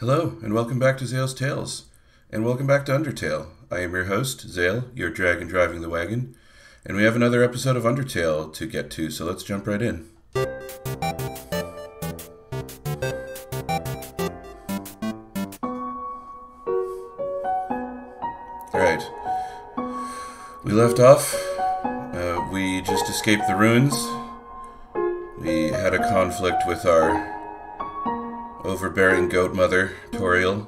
Hello, and welcome back to Zail's Tales. And welcome back to Undertale. I am your host, Zale, your dragon driving the wagon. And we have another episode of Undertale to get to, so let's jump right in. Alright. We left off. Uh, we just escaped the ruins. We had a conflict with our overbearing goat mother, Toriel.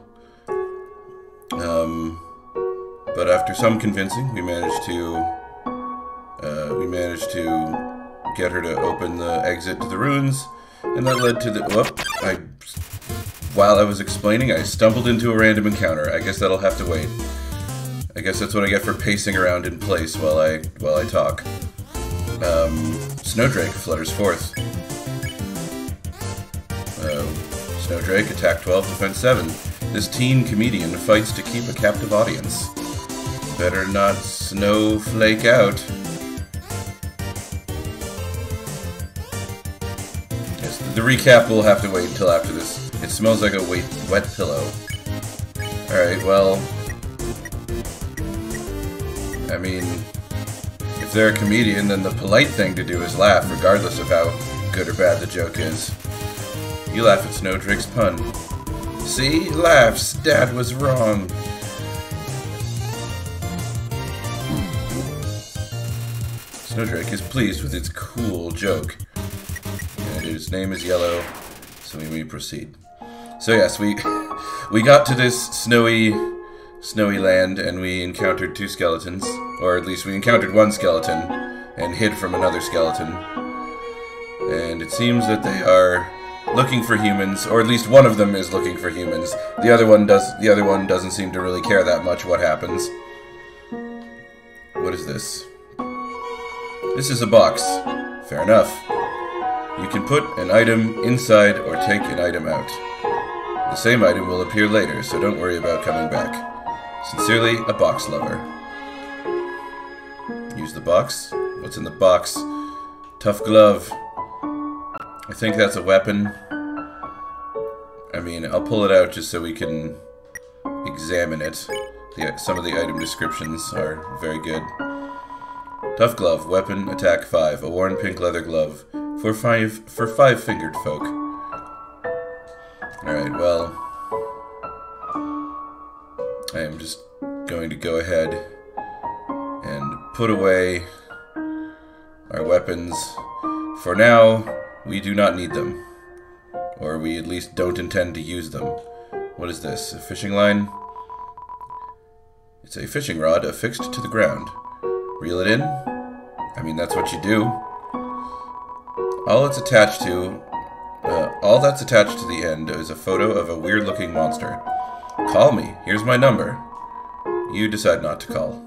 Um, but after some convincing, we managed to uh, we managed to get her to open the exit to the ruins, and that led to the. Whoop! I while I was explaining, I stumbled into a random encounter. I guess that'll have to wait. I guess that's what I get for pacing around in place while I while I talk. Um, Snowdrake flutters forth. Snowdrake, attack 12, defense 7. This teen comedian fights to keep a captive audience. Better not snowflake out. Yes, the recap will have to wait until after this. It smells like a wet, wet pillow. Alright, well... I mean... If they're a comedian, then the polite thing to do is laugh, regardless of how good or bad the joke is. You laugh at Snowdrake's pun. See? Laughs. Dad was wrong. Snowdrake is pleased with its cool joke. And its name is Yellow, so we may proceed. So yes, we we got to this snowy snowy land and we encountered two skeletons. Or at least we encountered one skeleton and hid from another skeleton. And it seems that they are looking for humans, or at least one of them is looking for humans. The other one does. The other one doesn't seem to really care that much what happens. What is this? This is a box. Fair enough. You can put an item inside or take an item out. The same item will appear later, so don't worry about coming back. Sincerely, a box lover. Use the box. What's in the box? Tough glove. I think that's a weapon. I mean, I'll pull it out just so we can examine it. The, some of the item descriptions are very good. Tough glove, weapon, attack 5, a worn pink leather glove, for five for five fingered folk. Alright, well I am just going to go ahead and put away our weapons. For now, we do not need them. Or we at least don't intend to use them. What is this? A fishing line? It's a fishing rod affixed to the ground. Reel it in? I mean, that's what you do. All it's attached to... Uh, all that's attached to the end is a photo of a weird-looking monster. Call me. Here's my number. You decide not to call.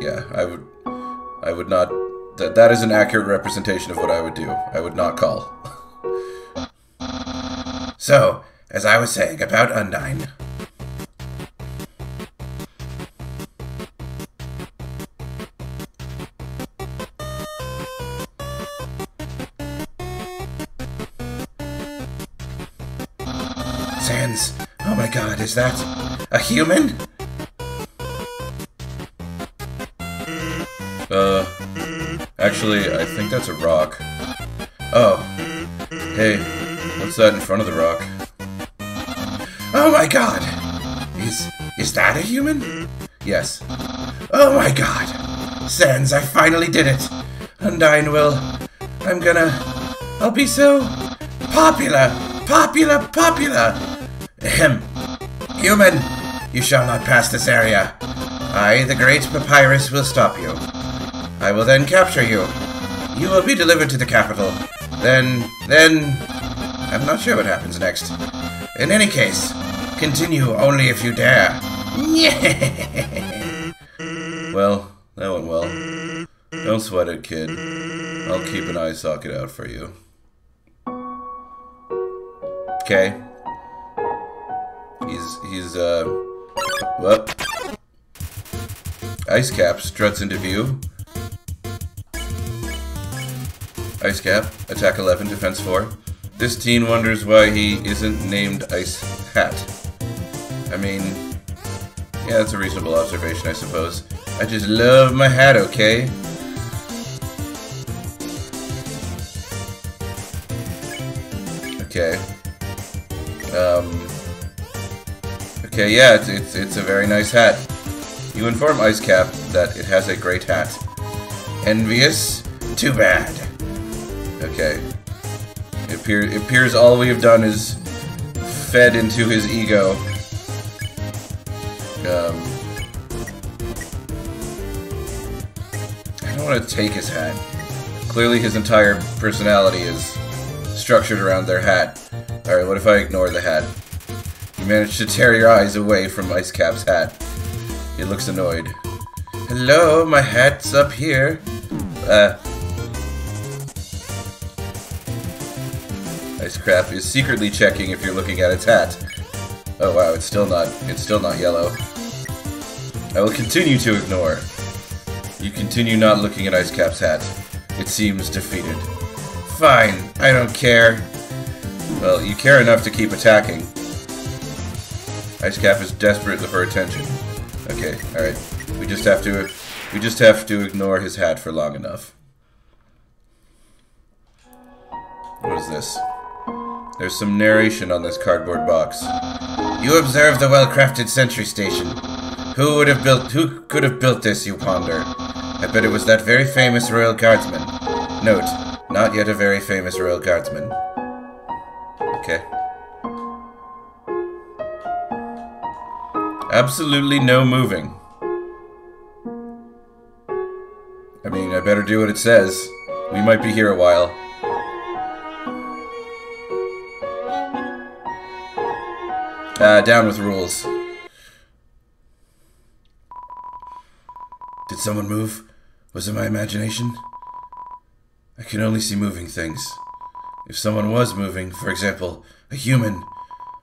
Yeah, I would... I would not... That, that is an accurate representation of what I would do. I would not call. so, as I was saying about Undyne... Sans, oh my god, is that a human? Actually, I think that's a rock. Oh, hey, what's that in front of the rock? Oh my god! Is, is that a human? Yes. Oh my god! Sans, I finally did it! Undyne will... I'm gonna... I'll be so... popular! Popular, popular! Ahem. Human, you shall not pass this area. I, the great Papyrus, will stop you. I will then capture you. You will be delivered to the capital. Then, then... I'm not sure what happens next. In any case, continue only if you dare. well, that went well. Don't sweat it, kid. I'll keep an eye socket out for you. Okay. He's, he's, uh... What? Ice Cap struts into view. Ice Cap, attack 11, defense 4. This teen wonders why he isn't named Ice Hat. I mean, yeah, that's a reasonable observation, I suppose. I just love my hat, okay? Okay. Um. Okay, yeah, it's, it's, it's a very nice hat. You inform Ice Cap that it has a great hat. Envious? Too bad. Okay. It, appear, it appears all we have done is fed into his ego. Um, I don't want to take his hat. Clearly his entire personality is structured around their hat. Alright, what if I ignore the hat? You managed to tear your eyes away from Ice Cap's hat. He looks annoyed. Hello, my hat's up here. Uh. Ice Crap is secretly checking if you're looking at its hat. Oh wow, it's still not, it's still not yellow. I will continue to ignore. You continue not looking at Ice Cap's hat. It seems defeated. Fine, I don't care. Well, you care enough to keep attacking. Ice Cap is desperate for attention. Okay, alright. We just have to we just have to ignore his hat for long enough. What is this? There's some narration on this cardboard box. You observe the well-crafted sentry station. Who would have built who could have built this, you ponder? I bet it was that very famous royal guardsman. Note, not yet a very famous royal guardsman. Okay. Absolutely no moving. I mean, I better do what it says. We might be here a while. Uh, down with rules. Did someone move? Was it my imagination? I can only see moving things. If someone was moving, for example, a human,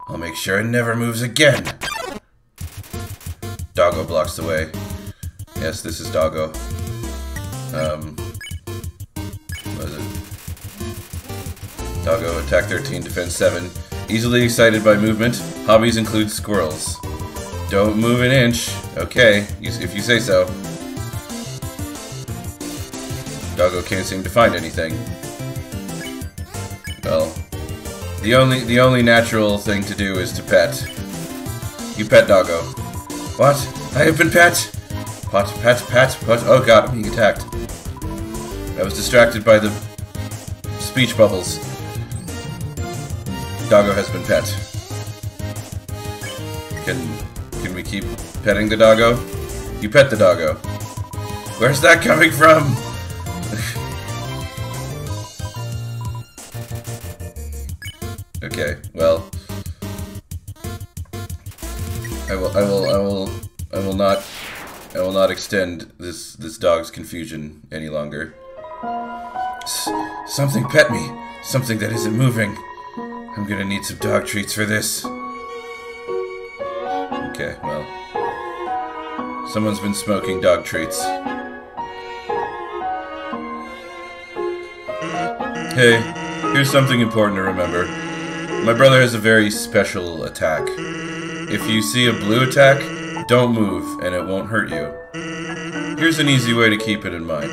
I'll make sure it never moves again. Doggo blocks the way. Yes, this is Doggo. Um, what is it? Doggo, attack 13, defense 7. Easily excited by movement. Hobbies include squirrels. Don't move an inch. Okay, if you say so. Doggo can't seem to find anything. Well, the only the only natural thing to do is to pet. You pet Doggo. What? I have been pet! Pat, pat, pat, pat. Oh god, I'm being attacked. I was distracted by the speech bubbles. Doggo has been pet. Can can we keep petting the doggo? You pet the doggo. Where's that coming from? okay, well. I will I will I will I will not I will not extend this this dog's confusion any longer. S something pet me. Something that isn't moving. I'm gonna need some dog treats for this. Okay, well. Someone's been smoking dog treats. Hey, here's something important to remember. My brother has a very special attack. If you see a blue attack, don't move, and it won't hurt you. Here's an easy way to keep it in mind.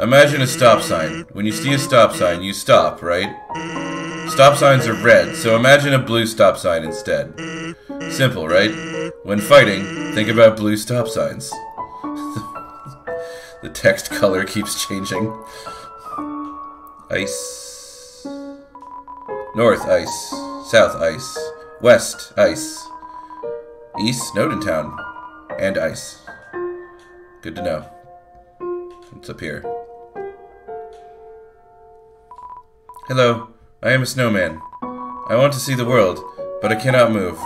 Imagine a stop sign. When you see a stop sign, you stop, right? Stop signs are red, so imagine a blue stop sign instead. Simple, right? When fighting, think about blue stop signs. the text color keeps changing. Ice. North, ice. South, ice. West, ice. East Snowdin Town. And ice. Good to know. It's up here? Hello, I am a snowman. I want to see the world, but I cannot move.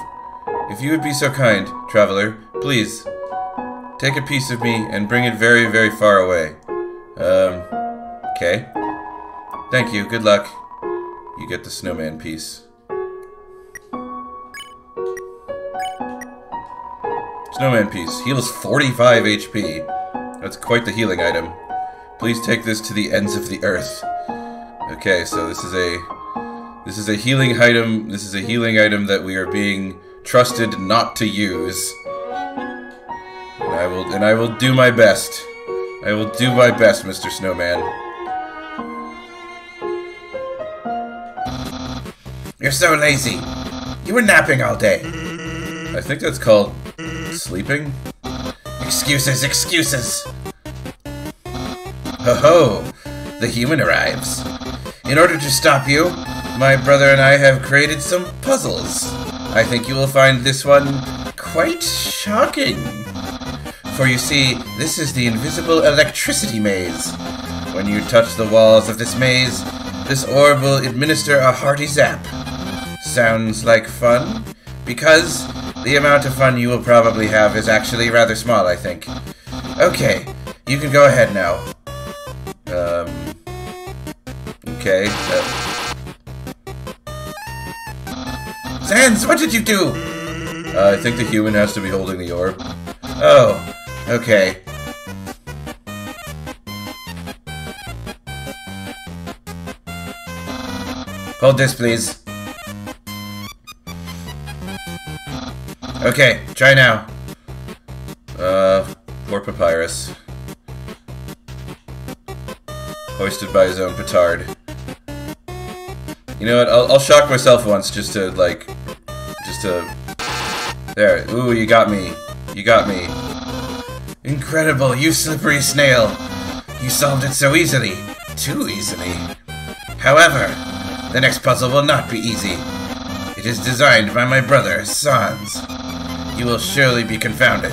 If you would be so kind, traveler, please, take a piece of me and bring it very, very far away. Um, okay. Thank you, good luck. You get the snowman piece. Snowman piece. Heals 45 HP. That's quite the healing item. Please take this to the ends of the earth. Okay, so this is a This is a healing item. This is a healing item that we are being trusted not to use. And I will and I will do my best. I will do my best, Mr. Snowman. You're so lazy. You were napping all day. I think that's called sleeping. Excuses, excuses. Ho ho! The human arrives. In order to stop you, my brother and I have created some puzzles. I think you will find this one quite shocking. For you see, this is the invisible electricity maze. When you touch the walls of this maze, this orb will administer a hearty zap. Sounds like fun? Because the amount of fun you will probably have is actually rather small, I think. Okay, you can go ahead now. Um. Okay. Uh, Sans, what did you do? uh, I think the human has to be holding the orb. Oh, okay. Hold this, please. Okay, try now. Uh, poor Papyrus. Hoisted by his own petard. You know what? I'll, I'll shock myself once just to, like, to... There. Ooh, you got me. You got me. Incredible, you slippery snail. You solved it so easily. Too easily. However, the next puzzle will not be easy. It is designed by my brother, Sans. You will surely be confounded.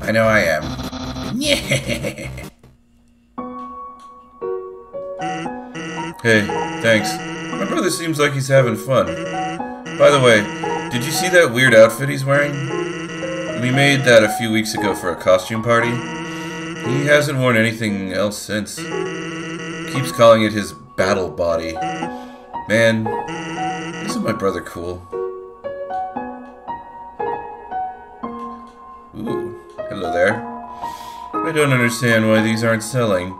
I know I am. Hey, thanks. My brother seems like he's having fun. By the way, did you see that weird outfit he's wearing? We made that a few weeks ago for a costume party. He hasn't worn anything else since. Keeps calling it his battle body. Man, isn't my brother cool? Ooh, hello there. I don't understand why these aren't selling.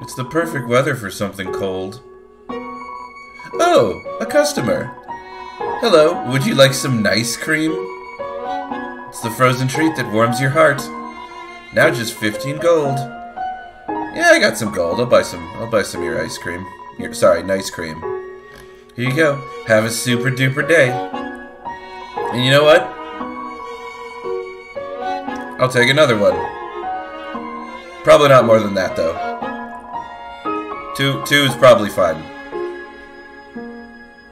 It's the perfect weather for something cold. Oh, a customer. Hello, would you like some nice cream? It's the frozen treat that warms your heart. Now just 15 gold. Yeah, I got some gold. I'll buy some I'll buy some of your ice cream. Your, sorry, nice cream. Here you go. Have a super duper day. And you know what? I'll take another one. Probably not more than that though. Two two is probably fine.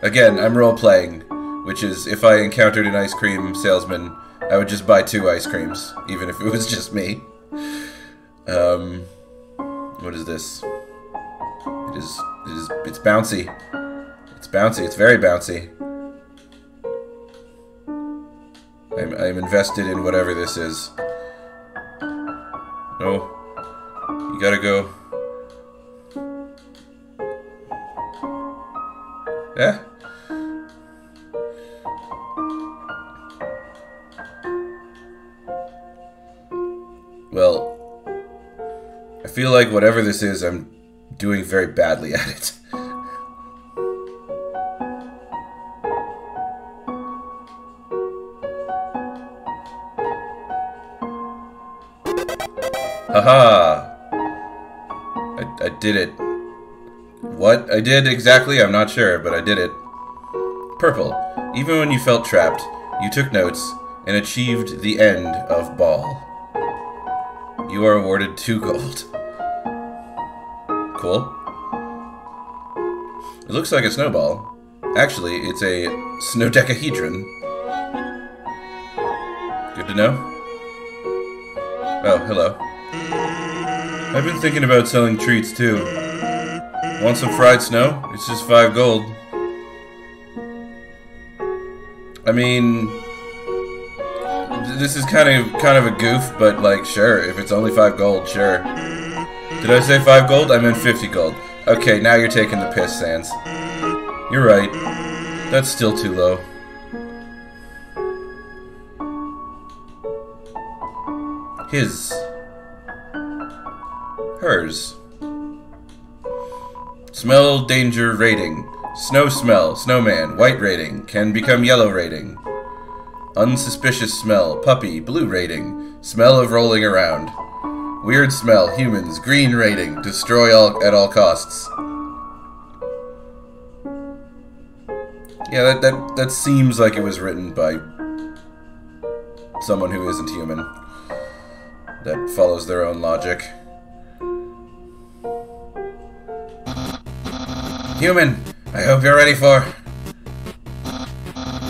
Again, I'm role playing, which is if I encountered an ice cream salesman, I would just buy two ice creams, even if it was just me. Um, what is this? It is. It is. It's bouncy. It's bouncy. It's very bouncy. I'm. I'm invested in whatever this is. No. You gotta go. Yeah. Like whatever this is, I'm doing very badly at it. Haha! I, I did it. What I did exactly, I'm not sure, but I did it. Purple. Even when you felt trapped, you took notes and achieved the end of Ball. You are awarded two gold. Cool. It looks like a snowball. Actually, it's a snowdecahedron. Good to know. Oh, hello. I've been thinking about selling treats too. Want some fried snow? It's just five gold. I mean, this is kind of kind of a goof, but like, sure, if it's only five gold, sure. Did I say five gold? I meant fifty gold. Okay, now you're taking the piss, Sans. You're right. That's still too low. His. Hers. Smell danger rating. Snow smell, snowman, white rating, can become yellow rating. Unsuspicious smell, puppy, blue rating, smell of rolling around. Weird smell, humans, green rating, destroy all at all costs. Yeah, that, that, that seems like it was written by someone who isn't human. That follows their own logic. Human, I hope you're ready for...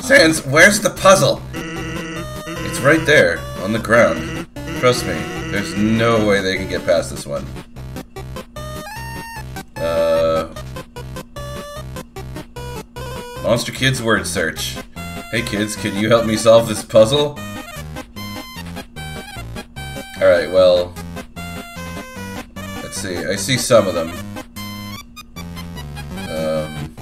Sans, where's the puzzle? It's right there, on the ground. Trust me, there's no way they can get past this one. Uh... Monster Kids word search. Hey kids, can you help me solve this puzzle? Alright, well... Let's see, I see some of them. Um,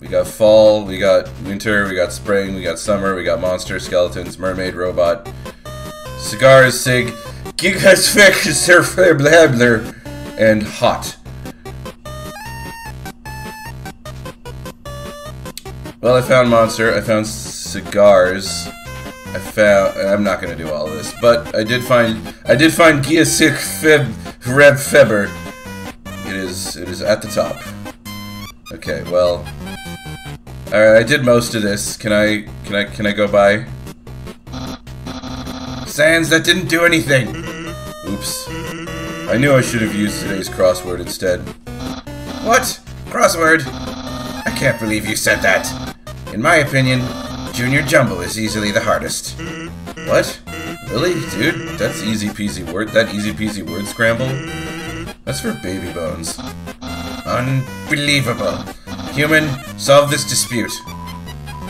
we got fall, we got winter, we got spring, we got summer, we got monster, skeletons, mermaid, robot, cigars, sig, gigas, fish, blah, blah, and hot. Well, I found monster, I found cigars, I found. I'm not gonna do all this, but I did find. I did find Giasik Feb Reb Feber. It is. It is at the top. Okay. Well. Alright, I did most of this. Can I? Can I? Can I go by? Sans, that didn't do anything. Oops. I knew I should have used today's crossword instead. What? Crossword? I can't believe you said that. In my opinion, Junior Jumble is easily the hardest. What? Really? Dude, that's easy peasy word. That easy peasy word scramble? That's for baby bones. Unbelievable. Human, solve this dispute.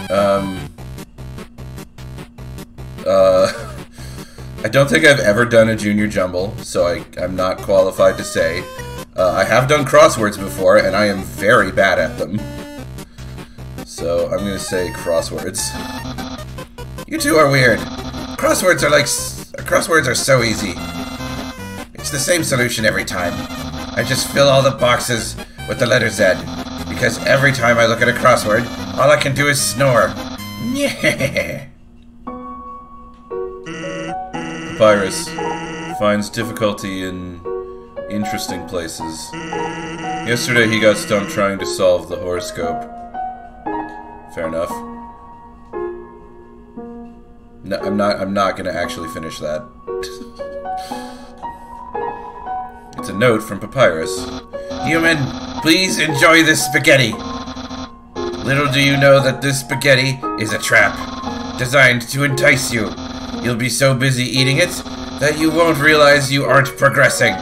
Um. Uh. I don't think I've ever done a junior jumble, so I, I'm not qualified to say. Uh, I have done crosswords before, and I am very bad at them. So I'm gonna say crosswords. You two are weird. Crosswords are like... Crosswords are so easy. It's the same solution every time. I just fill all the boxes with the letter Z. Because every time I look at a crossword, all I can do is snore. Yeah. Papyrus finds difficulty in interesting places. Yesterday he got stumped trying to solve the horoscope. Fair enough. No, I'm not. I'm not gonna actually finish that. it's a note from Papyrus. Human, please enjoy this spaghetti. Little do you know that this spaghetti is a trap, designed to entice you. You'll be so busy eating it that you won't realize you aren't progressing.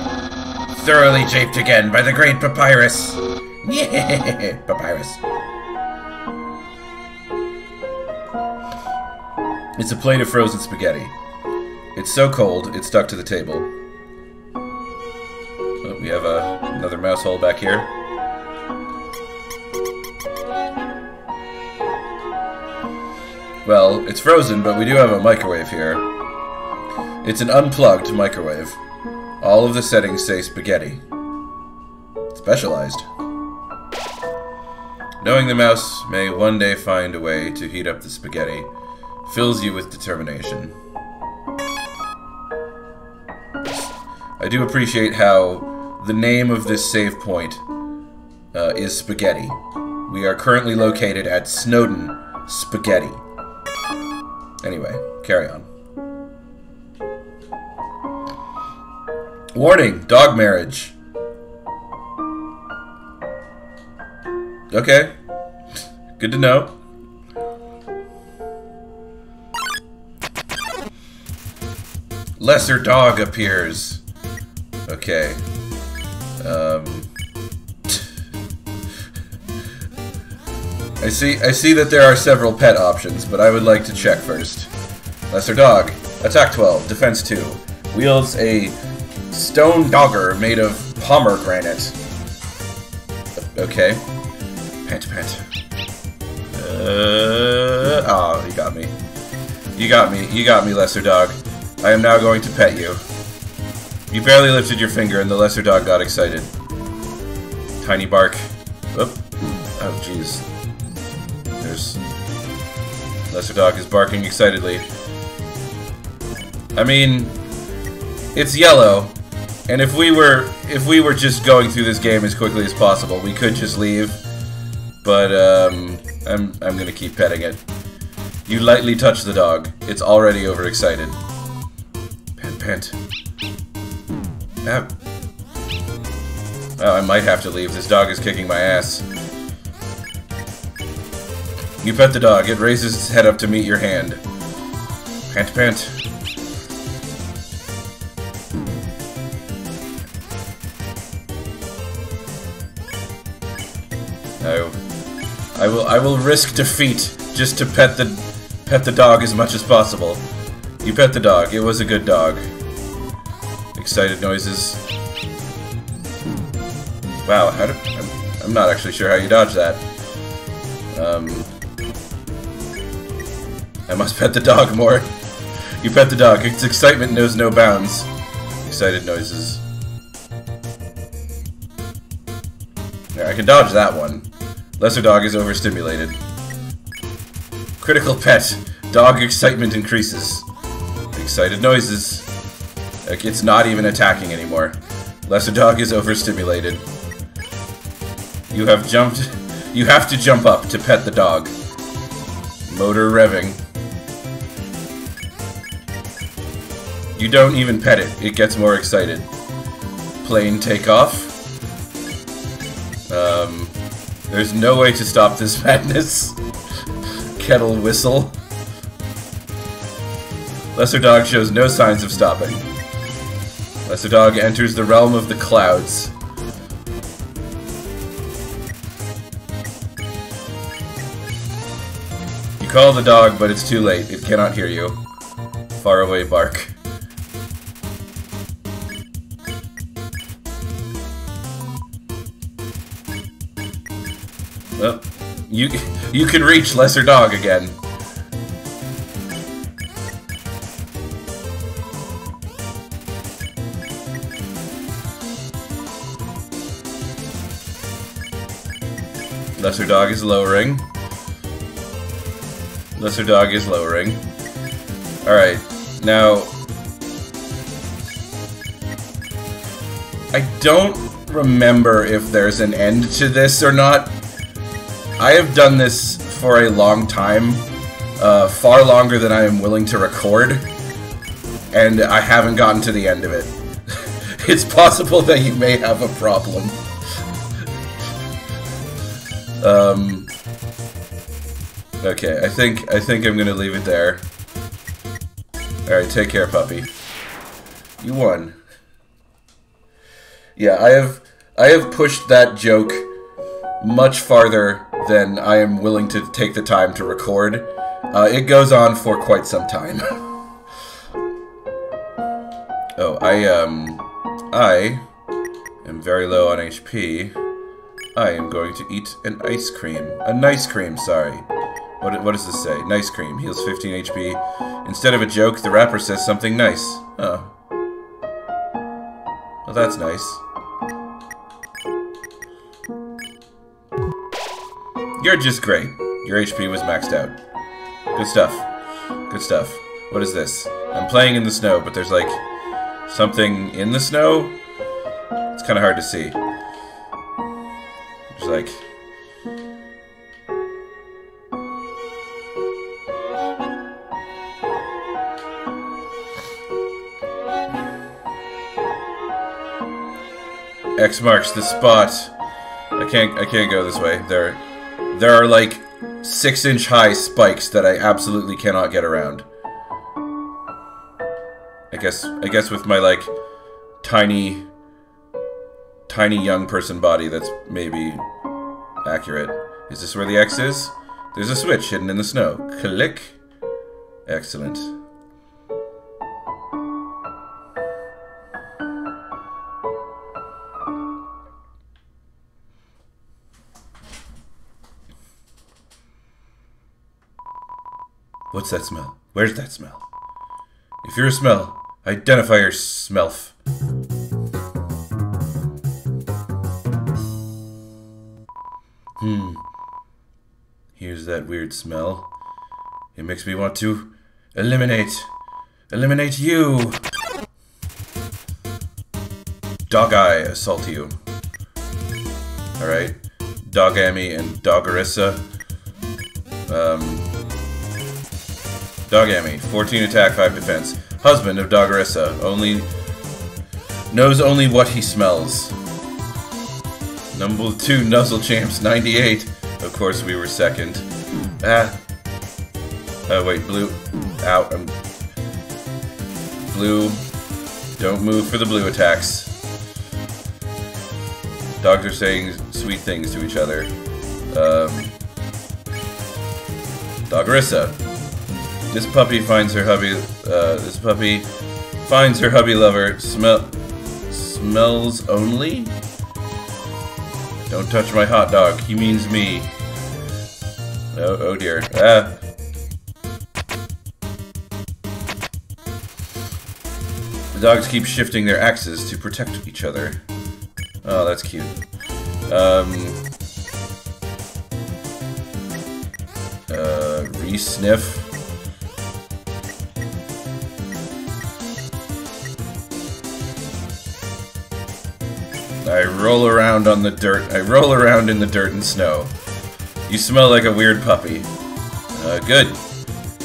Thoroughly japed again by the great Papyrus. Papyrus. It's a plate of frozen spaghetti. It's so cold, it's stuck to the table. Oh, we have a, another mouse hole back here. Well, it's frozen, but we do have a microwave here. It's an unplugged microwave. All of the settings say spaghetti. Specialized. Knowing the mouse may one day find a way to heat up the spaghetti, fills you with determination. I do appreciate how the name of this save point uh, is Spaghetti. We are currently located at Snowdin Spaghetti. Anyway, carry on. Warning, dog marriage. Okay. Good to know. Lesser dog appears. Okay. Um. I see I see that there are several pet options, but I would like to check first. Lesser dog. Attack 12, defense 2. Wields a stone dogger made of pomegranate. Okay. Pant pant. Uh, oh, you got me. You got me. You got me, lesser dog. I am now going to pet you. You barely lifted your finger and the lesser dog got excited. Tiny bark. Oop. Oh, jeez. There's... Lesser Dog is barking excitedly. I mean, it's yellow, and if we were if we were just going through this game as quickly as possible, we could just leave. But um, I'm I'm gonna keep petting it. You lightly touch the dog. It's already overexcited. Pant pant. Ah. Oh, I might have to leave. This dog is kicking my ass. You pet the dog. It raises its head up to meet your hand. Pant pant. I, I will I will risk defeat just to pet the pet the dog as much as possible. You pet the dog. It was a good dog. Excited noises. Wow, did, I'm, I'm not actually sure how you dodge that. Um, I must pet the dog more. You pet the dog. Its excitement knows no bounds. Excited noises. Yeah, I can dodge that one. Lesser dog is overstimulated. Critical pet. Dog excitement increases. Excited noises. Like, it's not even attacking anymore. Lesser dog is overstimulated. You have jumped... You have to jump up to pet the dog. Motor revving. You don't even pet it. It gets more excited. Plane takeoff. Um, there's no way to stop this madness. Kettle whistle. Lesser Dog shows no signs of stopping. Lesser Dog enters the realm of the clouds. You call the dog, but it's too late. It cannot hear you. Far away bark. You you can reach Lesser Dog again. Lesser Dog is lowering. Lesser Dog is lowering. Alright, now... I don't remember if there's an end to this or not. I have done this for a long time, uh, far longer than I am willing to record, and I haven't gotten to the end of it. it's possible that you may have a problem. um, okay, I think I think I'm gonna leave it there. All right, take care, puppy. You won. Yeah, I have I have pushed that joke much farther than I am willing to take the time to record. Uh, it goes on for quite some time. oh, I, um, I am very low on HP. I am going to eat an ice cream. A nice cream, sorry. What, what does this say? Nice cream. Heals 15 HP. Instead of a joke, the rapper says something nice. Oh. Well, that's nice. You're just great. Your HP was maxed out. Good stuff. Good stuff. What is this? I'm playing in the snow, but there's like something in the snow? It's kind of hard to see. There's like... X marks the spot. I can't I can't go this way. There there are like six inch high spikes that I absolutely cannot get around. I guess I guess with my like tiny tiny young person body that's maybe accurate. Is this where the X is? There's a switch hidden in the snow. Click. Excellent. What's that smell? Where's that smell? If you're a smell, identify your smelf. Hmm. Here's that weird smell. It makes me want to eliminate. Eliminate you! Dogi assault you. Alright. Dogamy and Dogaressa. Um, Dogamy, 14 attack, 5 defense. Husband of Dogaressa, only knows only what he smells. Number 2, Nuzzle Champs, 98. Of course, we were second. Ah. Oh, wait, blue. Out. I'm... Blue. Don't move for the blue attacks. Dogs are saying sweet things to each other. Um, Dogaressa. This puppy finds her hubby. Uh, this puppy finds her hubby lover. Smell. Smells only. Don't touch my hot dog. He means me. Oh, oh dear. Ah. The dogs keep shifting their axes to protect each other. Oh, that's cute. Um. Uh, re-sniff. I roll around on the dirt. I roll around in the dirt and snow. You smell like a weird puppy. Uh, good.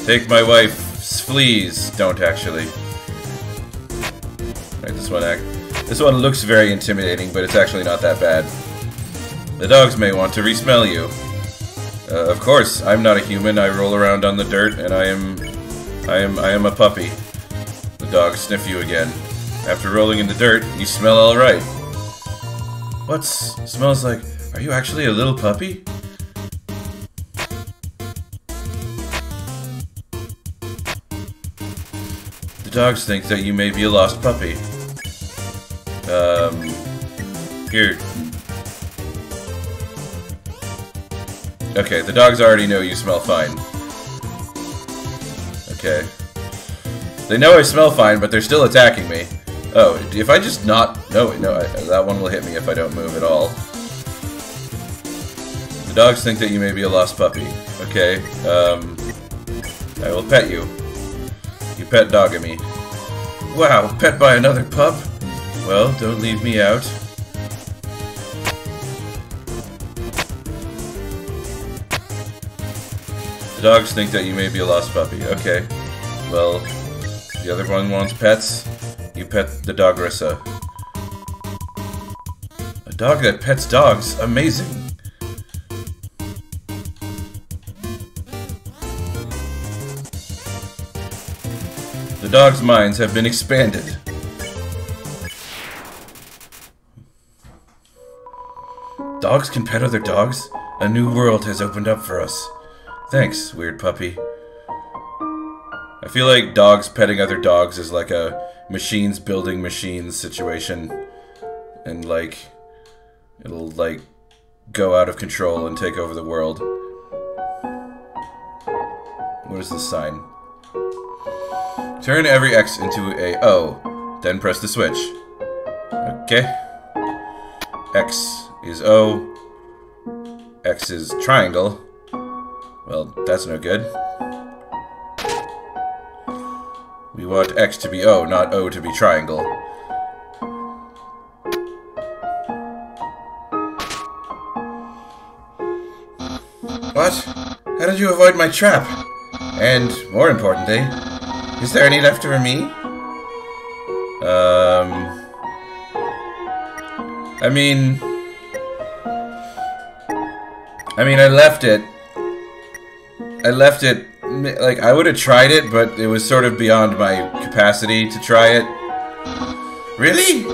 Take my wife's fleas. Don't actually. Right, this one act. This one looks very intimidating, but it's actually not that bad. The dogs may want to resmell you. Uh, of course, I'm not a human. I roll around on the dirt, and I am, I am, I am a puppy. The dogs sniff you again. After rolling in the dirt, you smell all right. What's smells like? Are you actually a little puppy? The dogs think that you may be a lost puppy. Um, here. Okay, the dogs already know you smell fine. Okay. They know I smell fine, but they're still attacking me. Oh, if I just not... No, no, I, that one will hit me if I don't move at all. The dogs think that you may be a lost puppy. Okay, um... I will pet you. You pet Dogamy. Wow, pet by another pup? Well, don't leave me out. The dogs think that you may be a lost puppy. Okay. Well, the other one wants pets. You pet the Dogaressa. A dog that pets dogs? Amazing. The dogs' minds have been expanded. Dogs can pet other dogs? A new world has opened up for us. Thanks, weird puppy. I feel like dogs petting other dogs is like a machines building machines situation. And like, it'll like go out of control and take over the world. What is this sign? Turn every X into a O, then press the switch. Okay. X is O. X is triangle. Well, that's no good. Want X to be O, not O to be triangle. What? How did you avoid my trap? And, more importantly, is there any left for me? Um... I mean... I mean, I left it. I left it... Like, I would have tried it, but it was sort of beyond my capacity to try it. Really?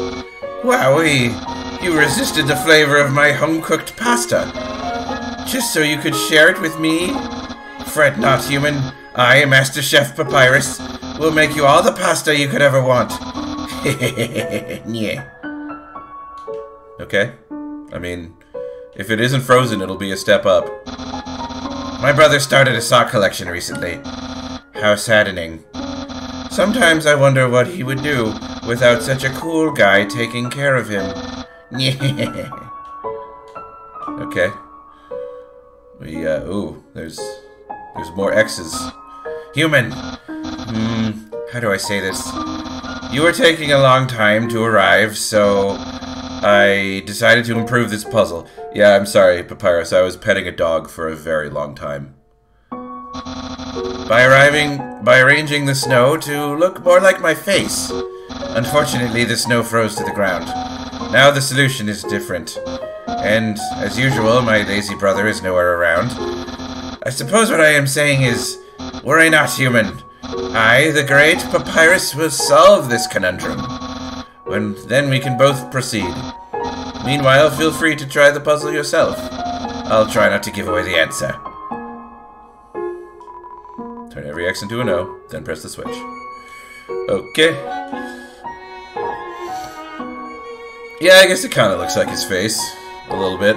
Wowee! You resisted the flavor of my home-cooked pasta. Just so you could share it with me? Fret not, human. I, Master Chef Papyrus, will make you all the pasta you could ever want. yeah. Okay. I mean, if it isn't frozen, it'll be a step up. My brother started a sock collection recently. How saddening. Sometimes I wonder what he would do without such a cool guy taking care of him. Okay. We, uh, ooh, there's, there's more X's. Human! Hmm, how do I say this? You are taking a long time to arrive, so I decided to improve this puzzle. Yeah, I'm sorry, Papyrus, I was petting a dog for a very long time. By arriving, by arranging the snow to look more like my face. Unfortunately, the snow froze to the ground. Now the solution is different. And, as usual, my lazy brother is nowhere around. I suppose what I am saying is, worry not, human. I, the great Papyrus, will solve this conundrum. When then we can both proceed. Meanwhile, feel free to try the puzzle yourself. I'll try not to give away the answer. Turn every X into an O, then press the switch. Okay. Yeah, I guess it kind of looks like his face. A little bit.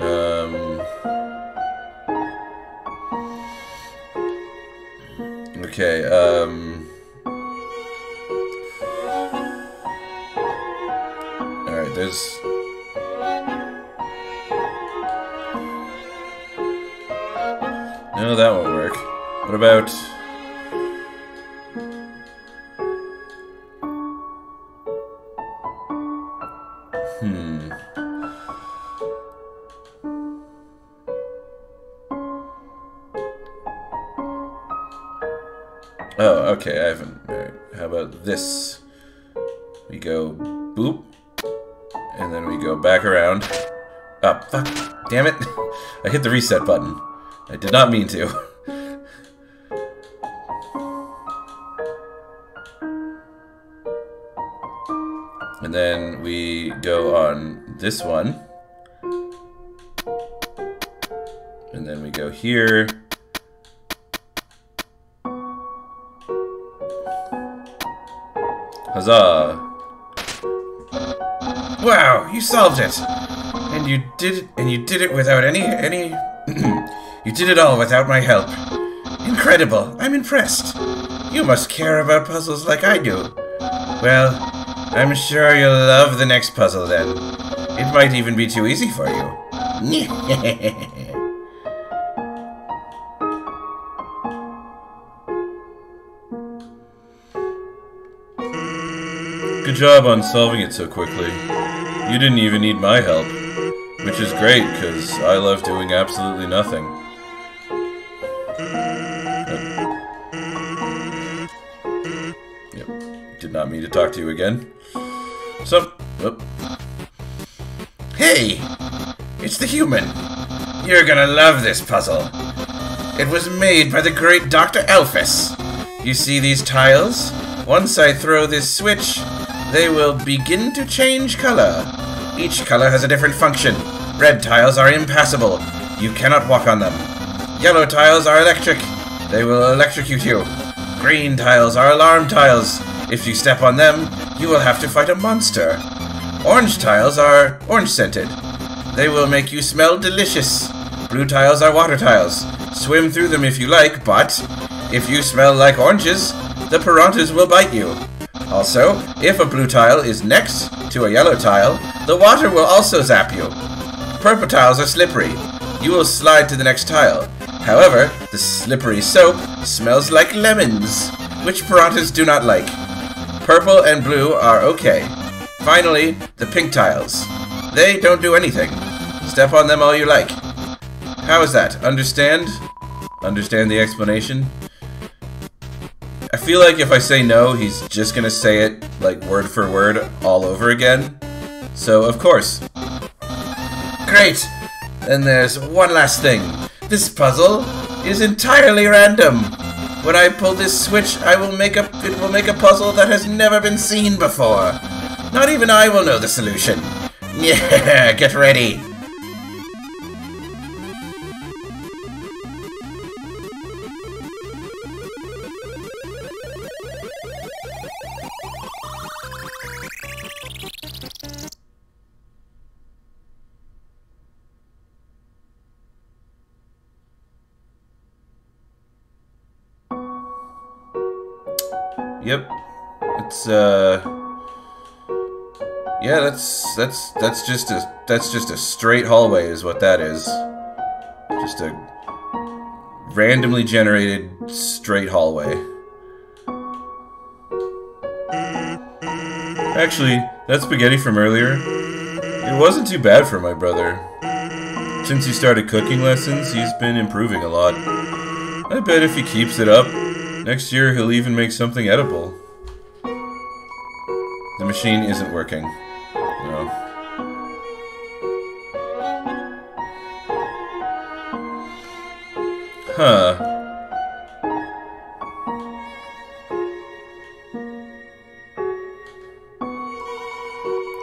Um... Okay, um... There's... No, that won't work. What about... Hmm... Oh, okay, I haven't... Alright, how about this? We go boop, and then we go back around. Oh, fuck. Damn it. I hit the reset button. I did not mean to. And then we go on this one. And then we go here. Huzzah! Wow, you solved it! And you did it, and you did it without any, any... you did it all without my help. Incredible, I'm impressed. You must care about puzzles like I do. Well, I'm sure you'll love the next puzzle then. It might even be too easy for you. Good job on solving it so quickly. You didn't even need my help. Which is great, because I love doing absolutely nothing. Yep. Did not mean to talk to you again. So, whoop. Hey! It's the human! You're gonna love this puzzle. It was made by the great Dr. Alphys. You see these tiles? Once I throw this switch, they will begin to change color. Each color has a different function. Red tiles are impassable. You cannot walk on them. Yellow tiles are electric. They will electrocute you. Green tiles are alarm tiles. If you step on them, you will have to fight a monster. Orange tiles are orange scented. They will make you smell delicious. Blue tiles are water tiles. Swim through them if you like, but if you smell like oranges, the piranhas will bite you. Also, if a blue tile is next to a yellow tile, the water will also zap you. Purple tiles are slippery. You will slide to the next tile. However, the slippery soap smells like lemons, which piranhas do not like. Purple and blue are okay. Finally, the pink tiles. They don't do anything. Step on them all you like. How is that? Understand? Understand the explanation? Feel like if I say no, he's just gonna say it, like, word for word all over again. So, of course. Great! Then there's one last thing. This puzzle is entirely random. When I pull this switch, I will make a it will make a puzzle that has never been seen before. Not even I will know the solution. Yeah, get ready. It's uh Yeah, that's that's that's just a that's just a straight hallway is what that is. Just a randomly generated straight hallway. Actually, that spaghetti from earlier, it wasn't too bad for my brother. Since he started cooking lessons, he's been improving a lot. I bet if he keeps it up, next year he'll even make something edible. The machine isn't working. No. Huh.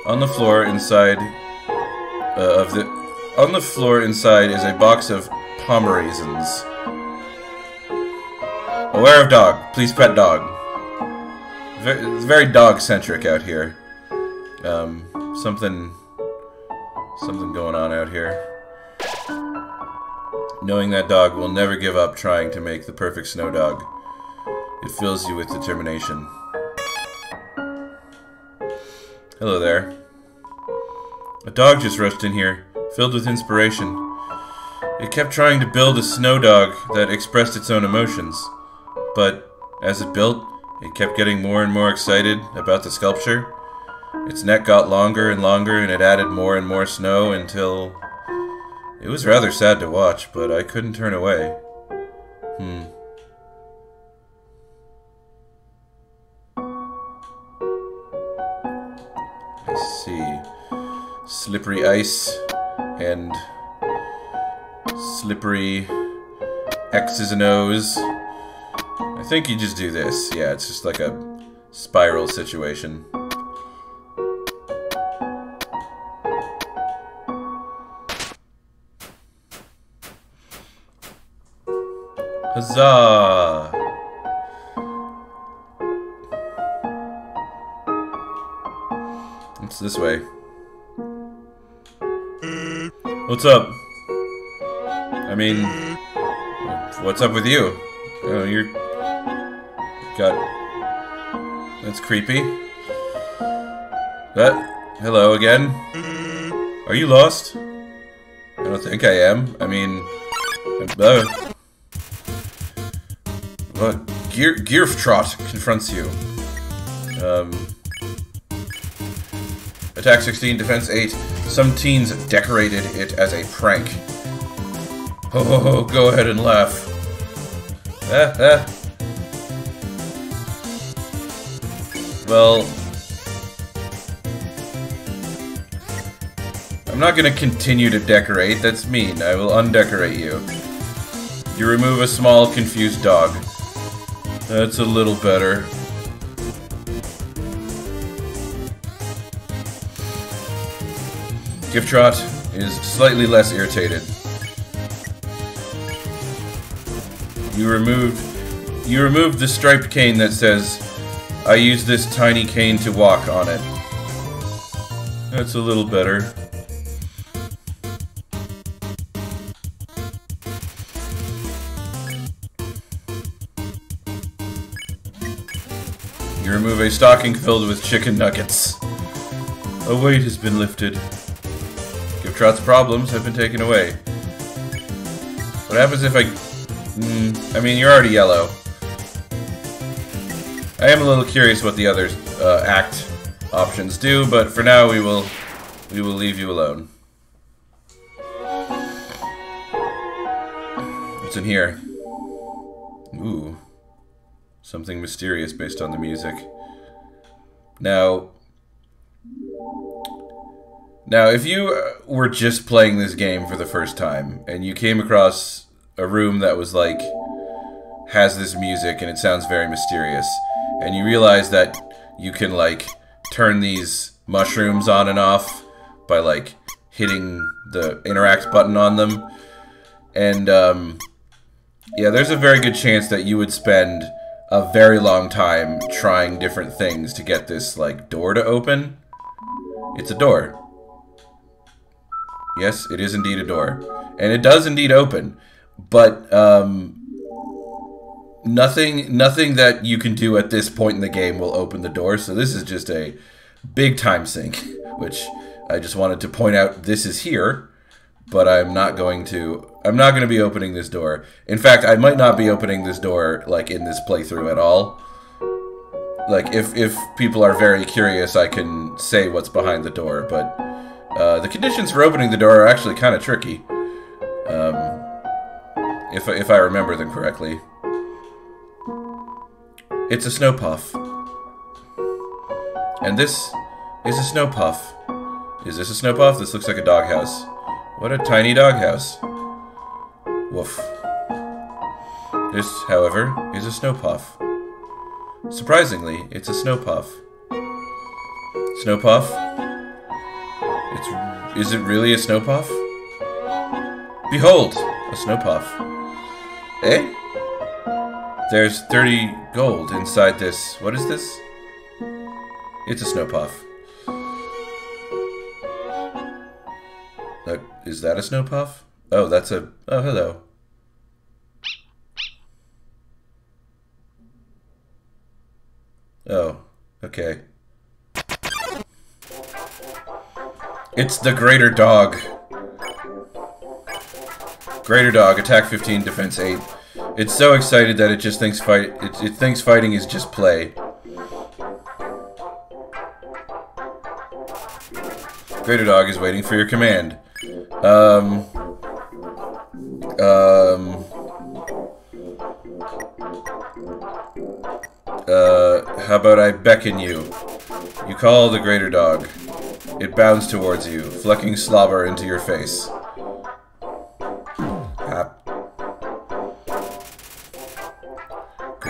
On the floor inside uh, of the on the floor inside is a box of Pomeraisins. Aware of dog. Please pet dog. Very, it's very dog-centric out here. Um, something... Something going on out here. Knowing that dog will never give up trying to make the perfect snow dog. It fills you with determination. Hello there. A dog just rushed in here, filled with inspiration. It kept trying to build a snow dog that expressed its own emotions. But as it built, it kept getting more and more excited about the sculpture. Its neck got longer and longer, and it added more and more snow until... It was rather sad to watch, but I couldn't turn away. Hmm. I see. Slippery ice and slippery X's and O's. I think you just do this. Yeah, it's just like a spiral situation. Huzzah! It's this way. What's up? I mean, what's up with you? Oh, you're got. That's creepy. That. Hello again. Are you lost? I don't think I am. I mean, uh, what? Gear Gyftrot confronts you. Um. Attack 16, defense 8. Some teens decorated it as a prank. Ho ho ho, go ahead and laugh. Ah, ah. Well... I'm not gonna continue to decorate, that's mean. I will undecorate you. You remove a small, confused dog. That's a little better. Gyftrot is slightly less irritated. You removed you removed the striped cane that says I use this tiny cane to walk on it. That's a little better. You remove a stocking filled with chicken nuggets. A weight has been lifted. Gyftrot's problems have been taken away. What happens if I... Mm, I mean, you're already yellow. I am a little curious what the other uh, act options do, but for now we will we will leave you alone. What's in here? Ooh. Something mysterious based on the music. Now, now, if you uh, were just playing this game for the first time and you came across a room that was like has this music and it sounds very mysterious, and you realize that you can like turn these mushrooms on and off by like hitting the interact button on them, and um, yeah, there's a very good chance that you would spend a very long time trying different things to get this like door to open. It's a door. Yes, it is indeed a door. And it does indeed open. But um, nothing nothing that you can do at this point in the game will open the door. So this is just a big time sink, which I just wanted to point out this is here, but I'm not going to I'm not going to be opening this door. In fact, I might not be opening this door, like, in this playthrough at all. Like, if, if people are very curious, I can say what's behind the door, but uh, the conditions for opening the door are actually kind of tricky. Um, if, if I remember them correctly. It's a snow puff. And this is a snow puff. Is this a snow puff? This looks like a doghouse. What a tiny doghouse. Woof. This, however, is a snow puff. Surprisingly, it's a snow puff. Snow puff? It's is it really a snow puff? Behold, a snow puff. Eh? There's 30 gold inside this. What is this? It's a snow puff. Is that a snow puff? Oh, that's a... Oh, hello. Oh, okay. It's the greater dog. Greater dog, attack 15, defense 8. It's so excited that it just thinks fight it, it thinks fighting is just play. Greater dog is waiting for your command. Um um Uh, how about I beckon you? You call the greater dog. It bounds towards you, flecking slobber into your face.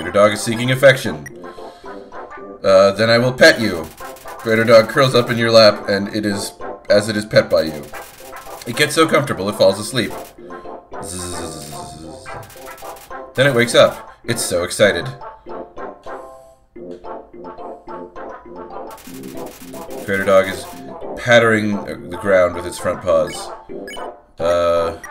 Greater dog is seeking affection. Uh, then I will pet you. Greater dog curls up in your lap, and it is as it is pet by you. It gets so comfortable it falls asleep. Then it wakes up. It's so excited. Greater Dog is pattering the ground with its front paws. Uh...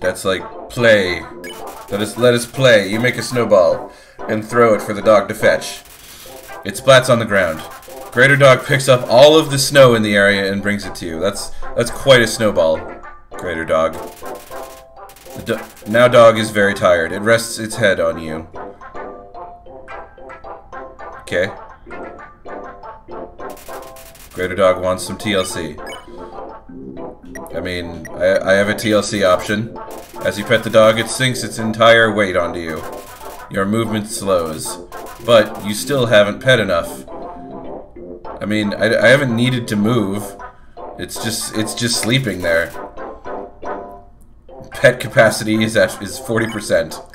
That's like play. Let us let us play. You make a snowball and throw it for the dog to fetch. It splats on the ground. Greater Dog picks up all of the snow in the area and brings it to you. That's that's quite a snowball. Greater Dog. Do now dog is very tired. It rests its head on you. Okay. Greater Dog wants some TLC. I mean, I, I have a TLC option. As you pet the dog, it sinks its entire weight onto you. Your movement slows. But you still haven't pet enough. I mean, I, I haven't needed to move. It's just, it's just sleeping there. Pet capacity is at is 40%.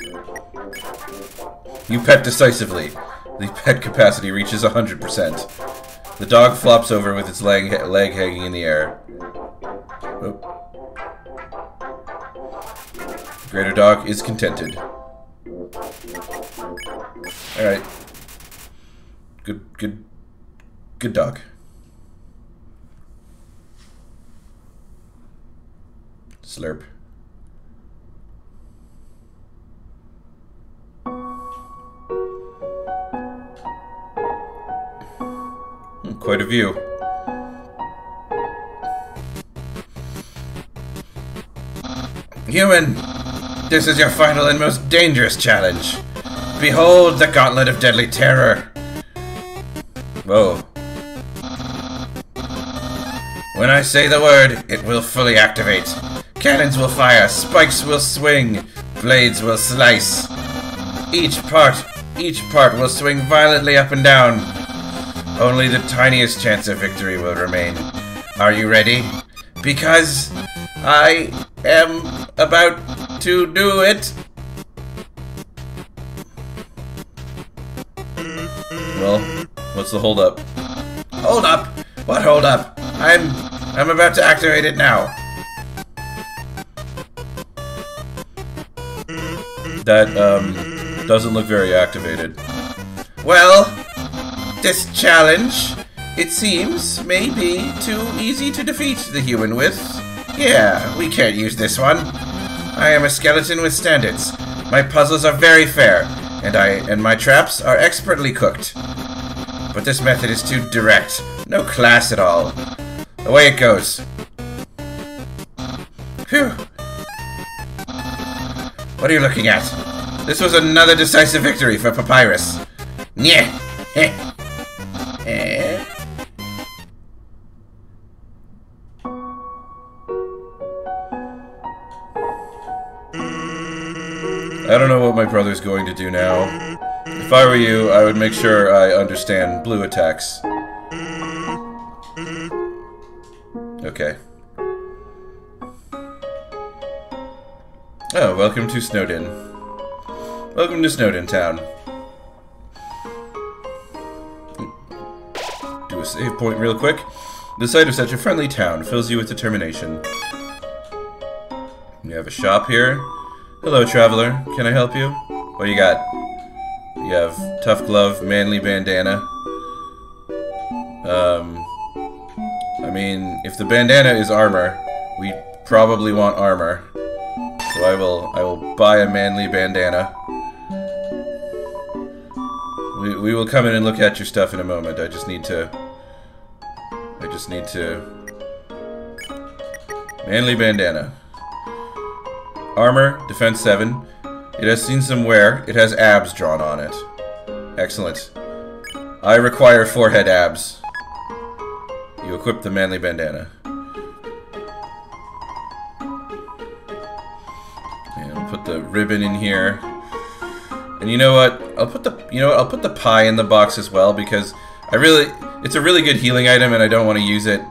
You pet decisively. The pet capacity reaches 100%. The dog flops over with its leg, leg hanging in the air. Oh. Greater dog is contented. Alright. Good, good, good dog. Slurp. Quite a view. Human, this is your final and most dangerous challenge. Behold the Gauntlet of Deadly Terror. Whoa. When I say the word, it will fully activate. Cannons will fire, spikes will swing, blades will slice. Each part, each part will swing violently up and down. Only the tiniest chance of victory will remain. Are you ready? Because I am about to do it. Well, what's the hold up? Hold up! What hold up? I'm I'm about to activate it now. That um doesn't look very activated. Well, this challenge, it seems, may be too easy to defeat the human with. Yeah, we can't use this one. I am a skeleton with standards. My puzzles are very fair, and I and my traps are expertly cooked. But this method is too direct. No class at all. Away it goes. Phew. What are you looking at? This was another decisive victory for Papyrus. Nyeh. I don't know what my brother's going to do now. If I were you, I would make sure I understand blue attacks. Okay. Oh, welcome to Snowdin. Welcome to Snowdin Town. A save point real quick. The sight of such a friendly town fills you with determination. You have a shop here. Hello, traveler. Can I help you? What do you got? You have tough glove, manly bandana. Um, I mean, if the bandana is armor, we probably want armor. So I will, I will buy a manly bandana. We, we will come in and look at your stuff in a moment. I just need to, just need to, manly bandana. Armor, defense 7. It has seen some wear. It has abs drawn on it. Excellent. I require forehead abs. You equip the manly bandana. And I'll put the ribbon in here. And you know what? I'll put the you know what? I'll put the pie in the box as well because I really it's a really good healing item and I don't want to use it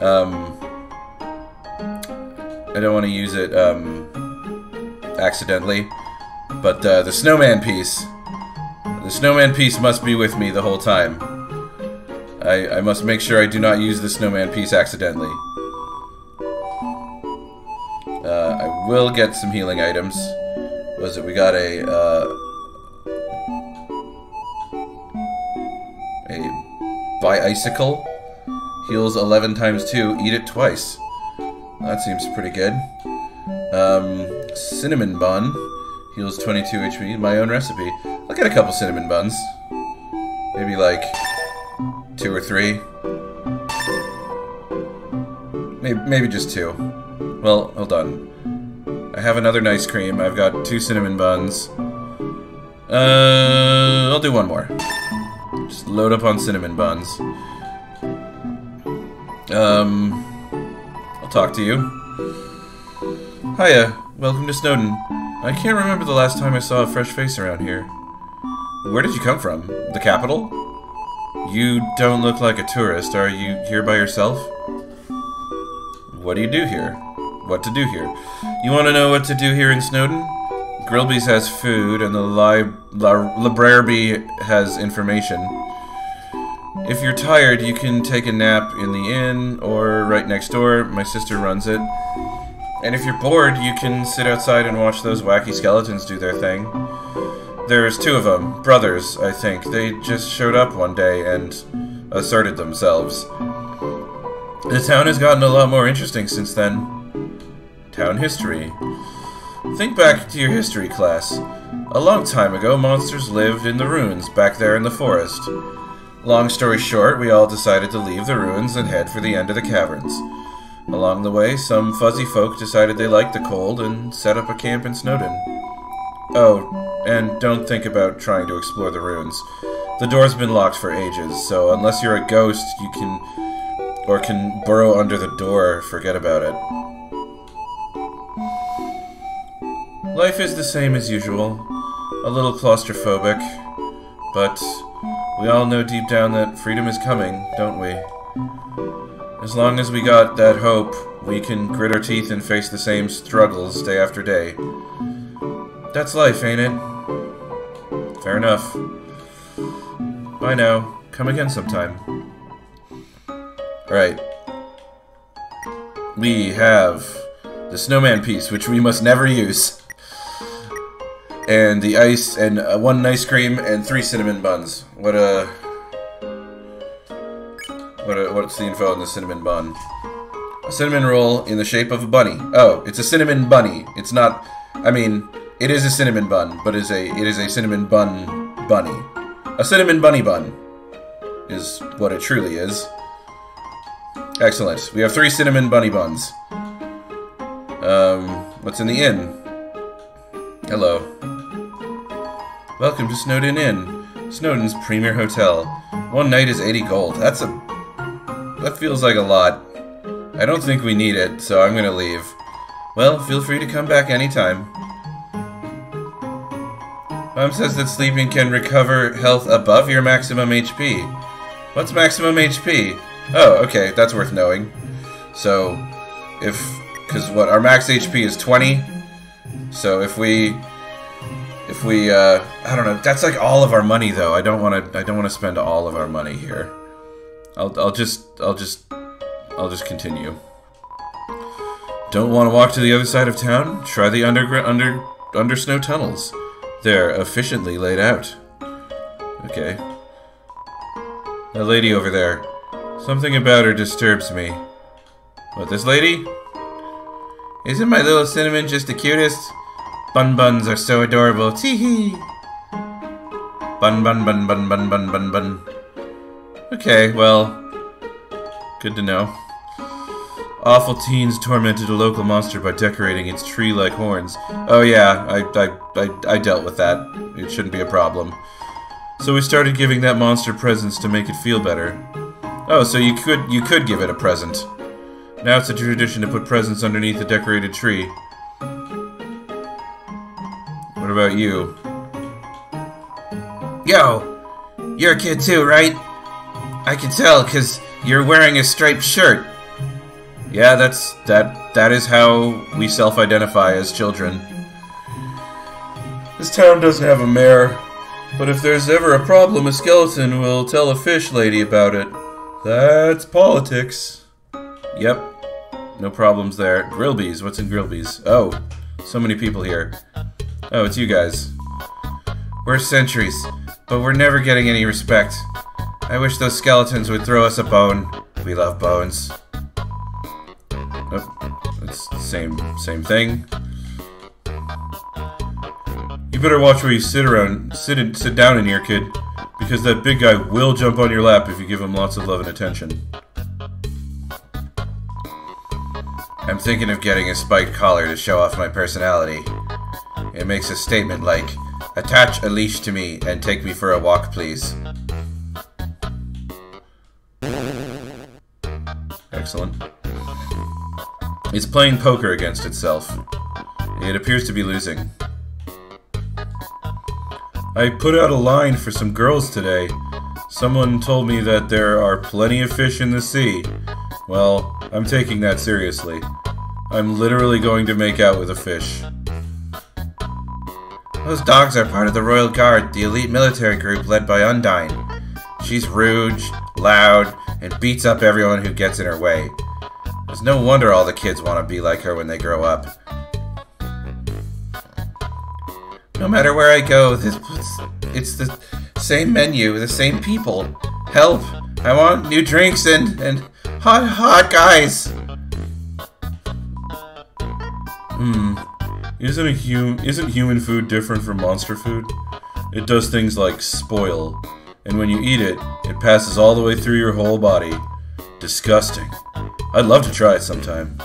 um I don't want to use it um accidentally. But uh, the snowman piece, the snowman piece must be with me the whole time. I, I must make sure I do not use the snowman piece accidentally. Uh, I will get some healing items. Was it? We got a uh, a Bisicle heals 11 times 2. Eat it twice. That seems pretty good. Um, cinnamon bun heals 22 HP. My own recipe. I'll get a couple cinnamon buns. Maybe like two or three. Maybe, maybe just two. Well, hold on. I have another nice cream. I've got two cinnamon buns. Uh, I'll do one more. Just load up on cinnamon buns. Um, I'll talk to you. Hiya, welcome to Snowdin. I can't remember the last time I saw a fresh face around here. Where did you come from? The capital? You don't look like a tourist. Are you here by yourself? What do you do here? What to do here? You want to know what to do here in Snowdin? Grillby's has food, and the li Library has information. If you're tired, you can take a nap in the inn, or right next door. My sister runs it. And if you're bored, you can sit outside and watch those wacky skeletons do their thing. There's two of them, brothers, I think. They just showed up one day and asserted themselves. The town has gotten a lot more interesting since then. Town history. Think back to your history class. A long time ago, monsters lived in the ruins back there in the forest. Long story short, we all decided to leave the ruins and head for the end of the caverns. Along the way, some fuzzy folk decided they liked the cold and set up a camp in Snowdin. Oh, and don't think about trying to explore the ruins. The door's been locked for ages, so unless you're a ghost, you can... or can burrow under the door, forget about it. Life is the same as usual. A little claustrophobic. But we all know deep down that freedom is coming, don't we? As long as we got that hope, we can grit our teeth and face the same struggles day after day. That's life, ain't it? Fair enough. Bye now. Come again sometime. Alright. We have the snowman piece, which we must never use. And the ice, and uh, one ice cream, and three cinnamon buns. What a... What a, what's the info on the cinnamon bun? A cinnamon roll in the shape of a bunny. Oh, it's a cinnamon bunny. It's not... I mean, it is a cinnamon bun, but is a it is a cinnamon bun bunny. A cinnamon bunny bun is what it truly is. Excellent. We have three cinnamon bunny buns. Um, what's in the inn? Hello. Welcome to Snowdin Inn, Snowdin's premier hotel. One night is 80 gold. That's a... That feels like a lot. I don't think we need it, so I'm gonna leave. Well, feel free to come back anytime. Mom says that sleeping can recover health above your maximum HP. What's maximum HP? Oh, okay, that's worth knowing. So, if... Because what, our max HP is 20? So if we... If we, uh... I don't know, that's like all of our money, though. I don't want to I don't want to spend all of our money here. I'll, I'll just... I'll just... I'll just continue. Don't want to walk to the other side of town? Try the underground under under snow tunnels. They're efficiently laid out. Okay. That lady over there. Something about her disturbs me. What, this lady? Isn't my little cinnamon just the cutest? Bun buns are so adorable. Tee Bun bun bun bun bun bun bun bun. Okay, well, good to know. Awful teens tormented a local monster by decorating its tree-like horns. Oh yeah, I, I, I, I dealt with that. It shouldn't be a problem. So we started giving that monster presents to make it feel better. Oh, so you could you could give it a present. Now it's a tradition to put presents underneath a decorated tree. What about you? Yo, you're a kid too, right? I can tell because you're wearing a striped shirt. Yeah, that's that that is how we self-identify as children. This town doesn't have a mayor, but if there's ever a problem, a skeleton will tell a fish lady about it. That's politics. Yep. No problems there. Grillby's. What's in Grillby's? Oh, so many people here. Oh, it's you guys. We're sentries, but we're never getting any respect. I wish those skeletons would throw us a bone. We love bones. Oh, it's the same same thing. You better watch where you sit around, sit in, sit down in here, kid, because that big guy will jump on your lap if you give him lots of love and attention. I'm thinking of getting a spiked collar to show off my personality. It makes a statement like, attach a leash to me and take me for a walk, please. Excellent. It's playing poker against itself. It appears to be losing. I put out a line for some girls today. Someone told me that there are plenty of fish in the sea. Well, I'm taking that seriously. I'm literally going to make out with a fish. Those dogs are part of the Royal Guard, the elite military group led by Undyne. She's rude, loud, and beats up everyone who gets in her way. It's no wonder all the kids want to be like her when they grow up. No matter where I go, this it's the same menu, the same people. Help! I want new drinks and and hot hot guys. Hmm. Isn't a hum isn't human food different from monster food? It does things like spoil, and when you eat it, it passes all the way through your whole body. Disgusting. I'd love to try it sometime.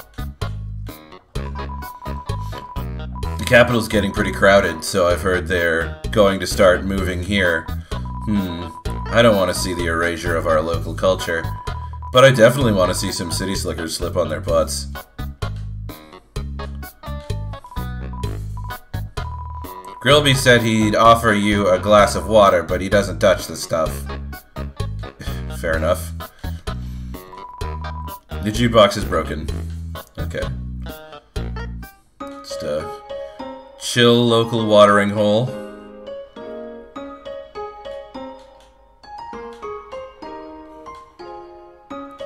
The capital's getting pretty crowded, so I've heard they're going to start moving here. Hmm, I don't want to see the erasure of our local culture, but I definitely want to see some city slickers slip on their butts. Grillby said he'd offer you a glass of water, but he doesn't touch the stuff. Fair enough. The jukebox is broken. Okay. Just a chill local watering hole.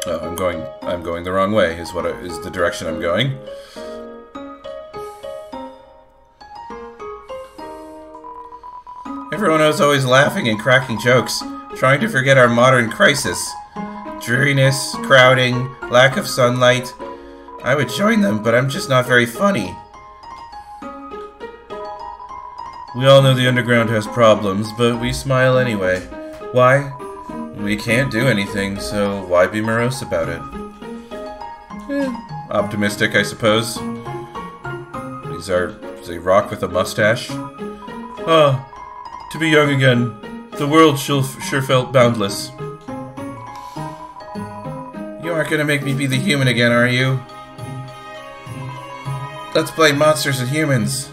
Oh, I'm going. I'm going the wrong way. Is what I, is the direction I'm going. Everyone was always laughing and cracking jokes, trying to forget our modern crisis dreariness, crowding, lack of sunlight. I would join them, but I'm just not very funny. We all know the underground has problems, but we smile anyway. Why? We can't do anything, so why be morose about it? Eh, optimistic, I suppose. These are Is a rock with a mustache. Ah, to be young again. The world sure, felt boundless. You aren't gonna make me be the human again, are you? Let's play monsters and humans.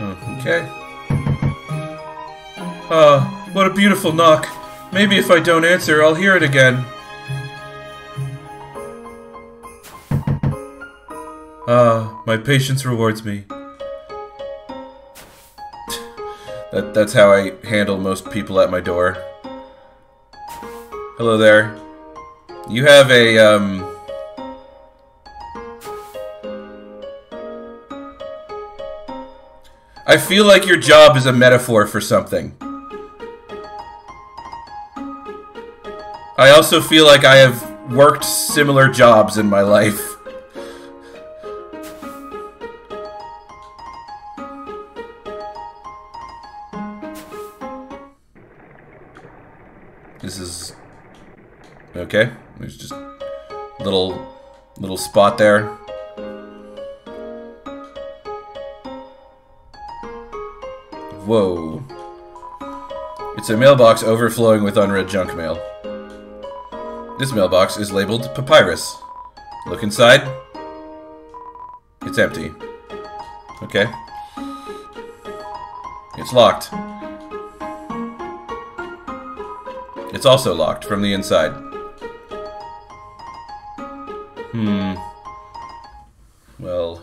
Oh, okay. Ah, what a beautiful knock. Maybe if I don't answer, I'll hear it again. Ah, my patience rewards me. That, that's how I handle most people at my door. Hello there. You have a, um... I feel like your job is a metaphor for something. I also feel like I have worked similar jobs in my life. Okay. There's just little little spot there. Whoa. It's a mailbox overflowing with unread junk mail. This mailbox is labeled Papyrus. Look inside. It's empty. Okay. It's locked. It's also locked from the inside. Hmm. Well.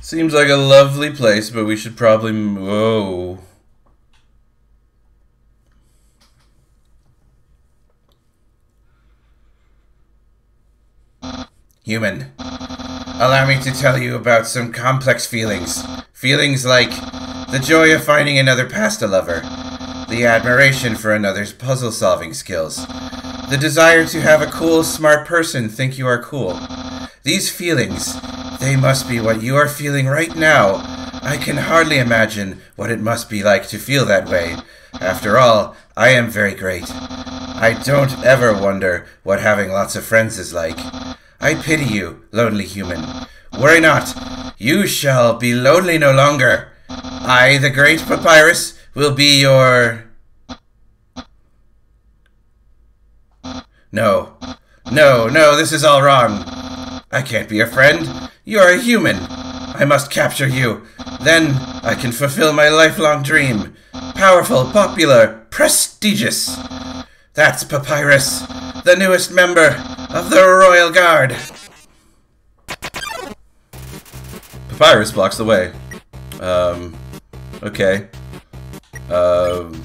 Seems like a lovely place, but we should probably... Whoa. Human. Allow me to tell you about some complex feelings. Feelings like the joy of finding another pasta lover, the admiration for another's puzzle solving skills, the desire to have a cool, smart person think you are cool. These feelings, they must be what you are feeling right now. I can hardly imagine what it must be like to feel that way. After all, I am very great. I don't ever wonder what having lots of friends is like. I pity you, lonely human. Worry not. You shall be lonely no longer. I, the great Papyrus, will be your... No. No, no, this is all wrong. I can't be your friend. You are a human. I must capture you. Then I can fulfill my lifelong dream. Powerful, popular, prestigious. That's Papyrus, the newest member of the Royal Guard. Papyrus blocks the way. Um, okay. Um,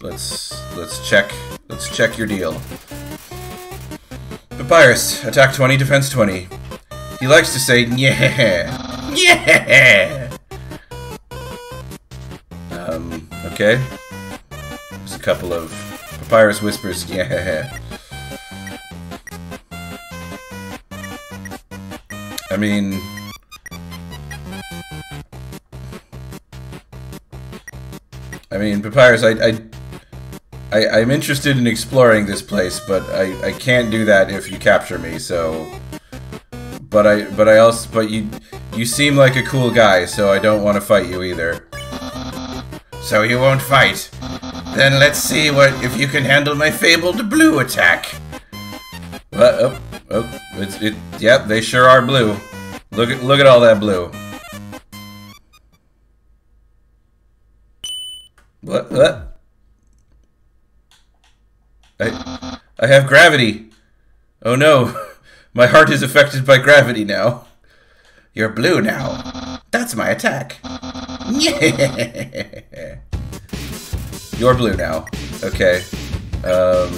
let's let's check let's check your deal. Papyrus, attack 20, defense 20. He likes to say, yeah, yeah. Um, okay. There's a couple of Papyrus whispers, yeah. I mean... I mean, Papyrus, I, I, I, I'm interested in exploring this place, but I, I can't do that if you capture me, so... But I, but I also, but you, you seem like a cool guy, so I don't want to fight you either. So you won't fight? Then let's see what if you can handle my fabled blue attack. What? Oh, oh, it's it. Yep, they sure are blue. Look at look at all that blue. What? What? I I have gravity. Oh no, my heart is affected by gravity now. You're blue now. That's my attack. Yeah. You're blue now. Okay. Um.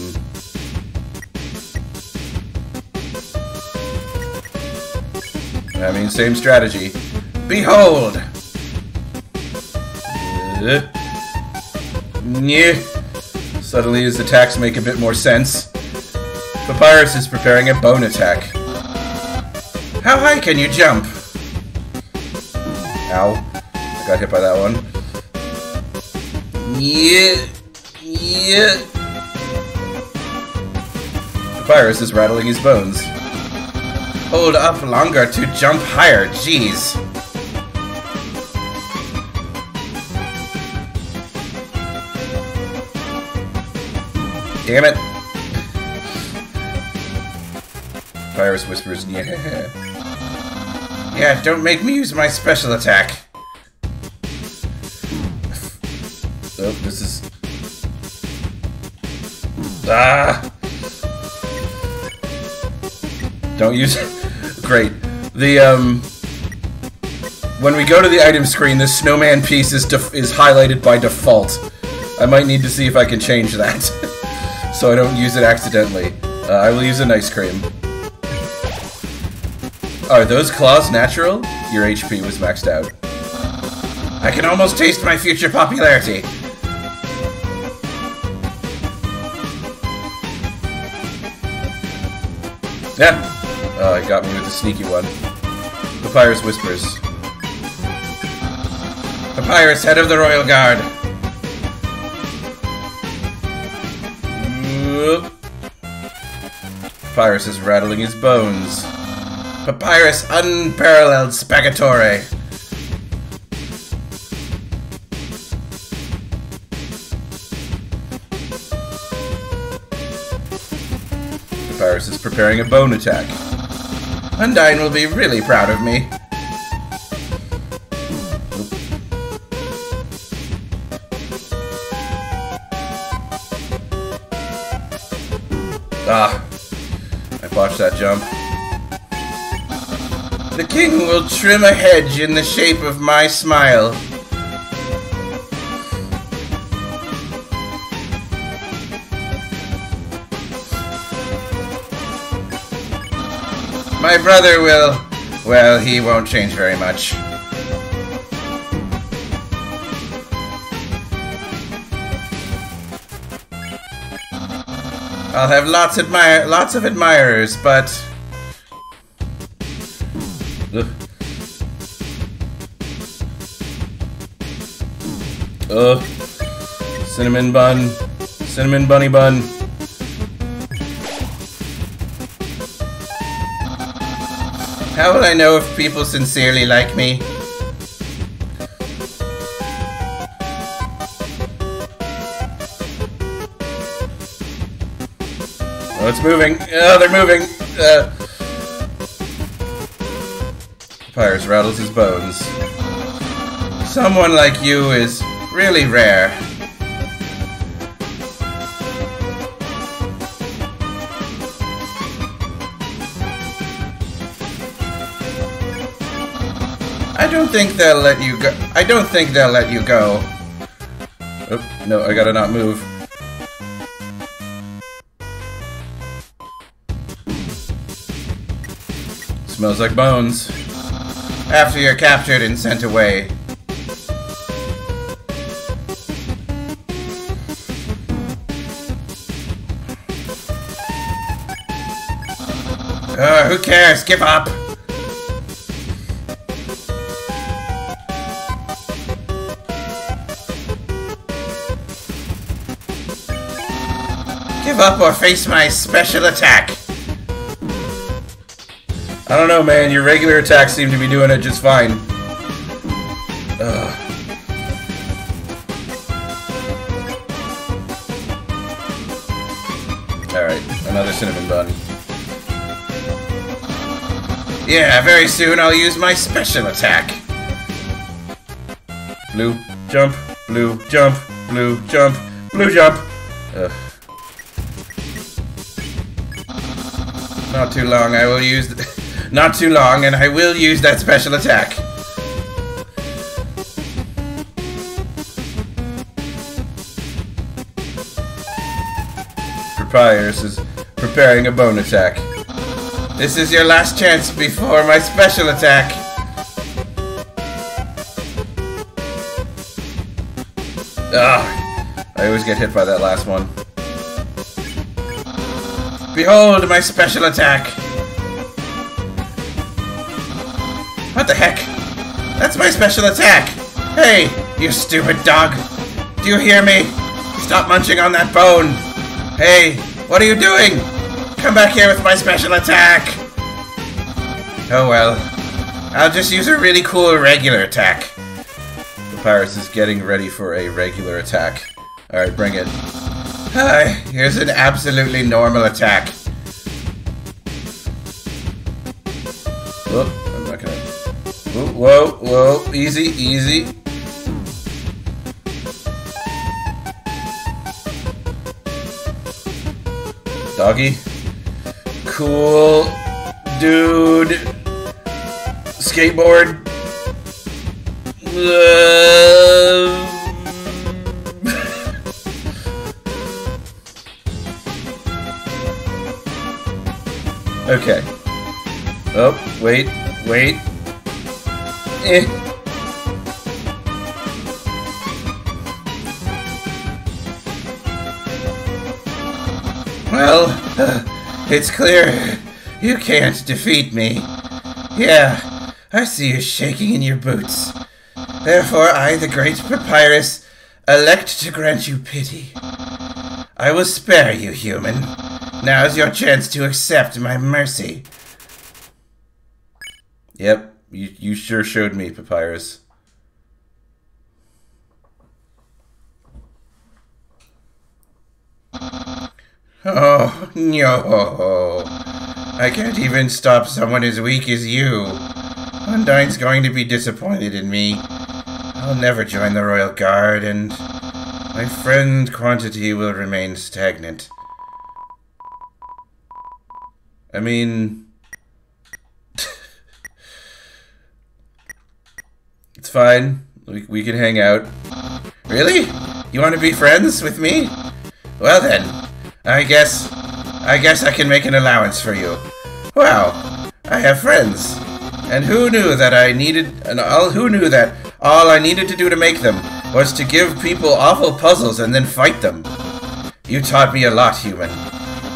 I mean, same strategy. Behold! Uh, yeah. Suddenly his attacks make a bit more sense. Papyrus is preparing a bone attack. How high can you jump? Ow. I got hit by that one. Yeah. Yeah. Papyrus is rattling his bones. hold up longer to jump higher. Jeez. Damn it. Virus whispers, yeah. Yeah, don't make me use my special attack. Oh, this is... Ah! Don't use... it. Great. The, um... When we go to the item screen, this snowman piece is, is highlighted by default. I might need to see if I can change that. so I don't use it accidentally. Uh, I will use an ice cream. Are those claws natural? Your HP was maxed out. I can almost taste my future popularity. Yeah. Oh, he got me with the sneaky one. Papyrus whispers. Papyrus, head of the Royal Guard. Papyrus is rattling his bones. Papyrus Unparalleled Spaghettore. Papyrus is preparing a bone attack. Undyne will be really proud of me. Will trim a hedge in the shape of my smile. My brother will... Well, he won't change very much. I'll have lots lots of admirers, but Cinnamon bun. Cinnamon bunny bun. How will I know if people sincerely like me? Oh, it's moving. Oh, they're moving. Uh, Papyrus rattles his bones. Someone like you is really rare. Don't think they'll let you go. I don't think they'll let you go. No, I gotta not move. Smells like bones after you're captured and sent away. Uh, who cares? Give up! Give up or face my special attack! I don't know, man. Your regular attacks seem to be doing it just fine. Alright, another cinnamon bun. Yeah, very soon I'll use my special attack. Blue, jump, blue, jump, blue, jump, blue, jump. Ugh. Not too long, I will use not too long, and I will use that special attack. Papyrus is preparing a bone attack. This is your last chance before my special attack. Ah, I always get hit by that last one. Behold my special attack! What the heck? That's my special attack! Hey, you stupid dog! Do you hear me? Stop munching on that bone! Hey, what are you doing? Come back here with my special attack! Oh well. I'll just use a really cool regular attack. The Papyrus is getting ready for a regular attack. Alright, bring it. Hi, here's an absolutely normal attack. Oh, I'm not gonna. Whoa, whoa, whoa, easy, easy. Doggy. Cool. Dude. Skateboard. Uh... okay. Oh, wait, wait. Eh. Well, uh, it's clear you can't defeat me. Yeah, I see you shaking in your boots. Therefore, I, the great Papyrus, elect to grant you pity. I will spare you, human. Now's your chance to accept my mercy. Yep, you, you sure showed me, Papyrus. Oh, no. I can't even stop someone as weak as you. Undyne's going to be disappointed in me. I'll never join the Royal Guard, and my friend quantity will remain stagnant. I mean... it's fine. We, we can hang out. Really? You want to be friends with me? Well then, I guess... I guess I can make an allowance for you. Wow, I have friends. And who knew that I needed... And all, who knew that all I needed to do to make them was to give people awful puzzles and then fight them? You taught me a lot, human.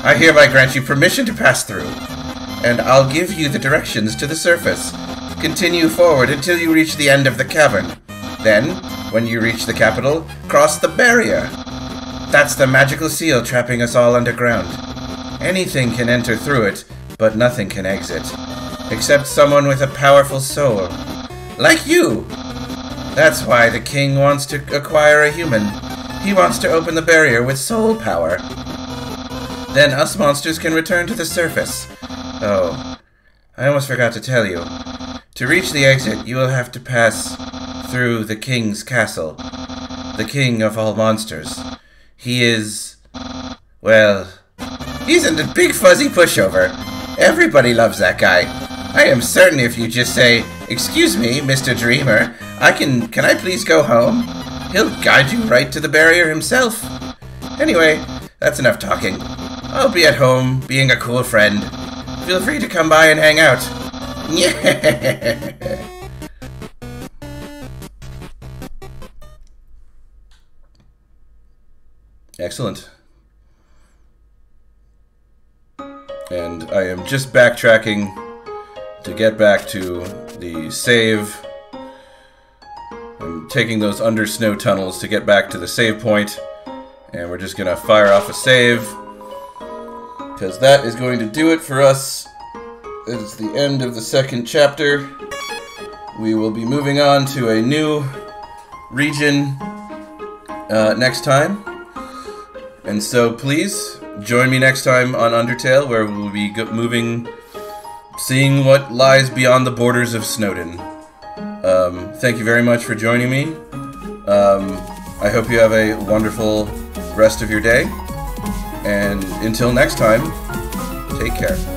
I hereby grant you permission to pass through. And I'll give you the directions to the surface. Continue forward until you reach the end of the cavern. Then, when you reach the capital, cross the barrier. That's the magical seal trapping us all underground. Anything can enter through it, but nothing can exit. Except someone with a powerful soul. Like you! That's why the king wants to acquire a human. He wants to open the barrier with soul power. Then us monsters can return to the surface. Oh, I almost forgot to tell you. To reach the exit, you will have to pass through the king's castle. The king of all monsters. He is... Well... He's a big fuzzy pushover. Everybody loves that guy. I am certain if you just say, Excuse me, Mr. Dreemurr, I can... Can I please go home? He'll guide you right to the barrier himself. Anyway, that's enough talking. I'll be at home, being a cool friend. Feel free to come by and hang out. Yeah. Excellent. And I am just backtracking to get back to the save. I'm taking those under snow tunnels to get back to the save point, And we're just to fire off a save. Because that is going to do it for us. It is the end of the second chapter. We will be moving on to a new region uh, next time. And so please join me next time on Undertale, where we'll be moving, seeing what lies beyond the borders of Snowdin. Um, thank you very much for joining me. Um, I hope you have a wonderful rest of your day. And until next time, take care.